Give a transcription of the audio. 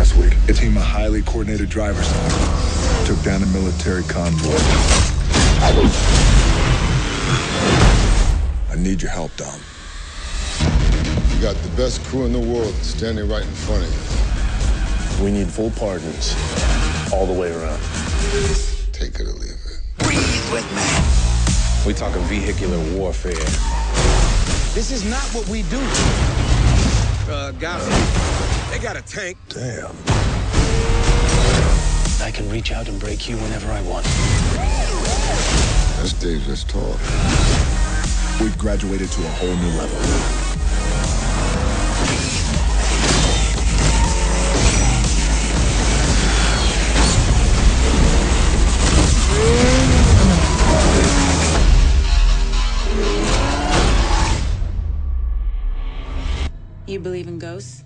last week. A team of highly coordinated drivers took down a military convoy. I need your help, Dom. You got the best crew in the world standing right in front of you. We need full pardons all the way around. Take it or leave it. Breathe with me. We talking vehicular warfare. This is not what we do. Uh, got They got a tank. Damn. I can reach out and break you whenever I want. That's dangerous talk. We've graduated to a whole new level. You believe in ghosts?